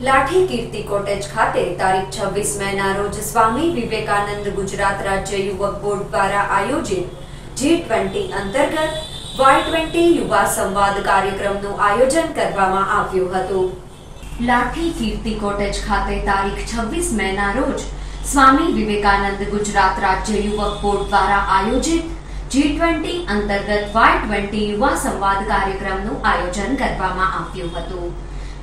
લાઠી કીર્તિ cottage ખાતે તારીખ છવ્વીસ મેના રોજ સ્વામી વિવેકાનંદ ગુજરાત રાજ્ય યુવક બોર્ડ દ્વારા આયોજિત જી ટ્વેન્ટી અંતર્ગત વાય ટ્વેન્ટી યુવા સંવાદ કાર્યક્રમનું આયોજન કરવામાં આવ્યું હતું. લાઠી કીર્તિ કોટેજ ખાતે તારીખ છવ્વીસ મેના રોજ સ્વામી વિવેકાનંદ ગુજરાત રાજ્ય યુવક બોર્ડ દ્વારા આયોજિત જી ટ્વેન્ટી અંતર્ગત વાય ટ્વેન્ટી યુવા સંવાદ કાર્યક્રમનું આયોજન કરવામાં આવ્યું હતું.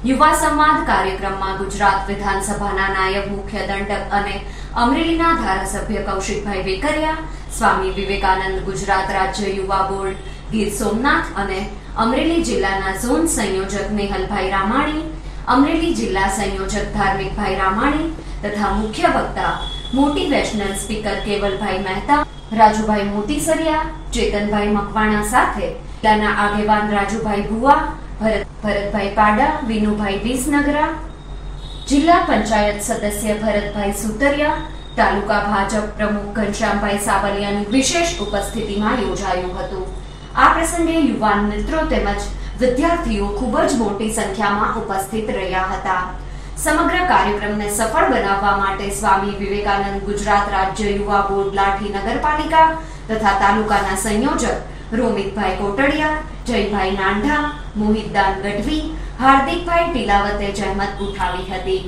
યુવા સંવાદ કાર્યક્રમમાં ગુજરાત વિધાનસભાના નાયબ મુખ્ય દંડક અને અમરેલીના ધારાસભ્ય કૌશિકભાઈ વેકરિયા, સ્વામી વિવેકાનંદ ગુજરાત રાજ્ય યુવા બોર્ડ, ગીર સોમનાથ અને અમરેલી જિલ્લાના ઝોન સંયોજક નેહલભાઈ રામાણી, અમરેલી જિલ્લા સંયોજક ધાર્મિકભાઈ રામાણી તથા મુખ્ય વક્તા મોટિવેશનલ સ્પીકર કેવલભાઈ મહેતા, રાજુભાઈ મોતીસરિયા, ચેતનભાઈ મકવાણા સાથે જિલ્લાના આગેવાન રાજુભાઈ ભુવા ભરત, ભરતભાઈ પાડા, વિનુભાઈ વિસનગરા, જિલ્લા પંચાયત સદસ્ય ભરતભાઈ સુતરિયા, તાલુકા ભાજપ પ્રમુખ ઘનશ્યામભાઈ સાવલિયાની વિશેષ ઉપસ્થિતિમાં યોજાયું હતું. આ પ્રસંગે યુવાન મિત્રો તેમજ વિદ્યાર્થીઓ ખૂબ જ મોટી સંખ્યામાં ઉપસ્થિત રહ્યા હતા. સમગ્ર કાર્યક્રમને સફળ બનાવવા માટે સ્વામી વિવેકાનંદ ગુજરાત રાજ્ય યુવા બોર્ડ લાઠી નગરપાલિકા તથા તાલુકાના સંયોજક રોમિતભાઈ કોટડિયા જયભાઈ નાંઢા મોહિતદાન ગઢવી હાર્દિકભાઈ ટીલાવતે જહેમત ઉઠાવી હતી.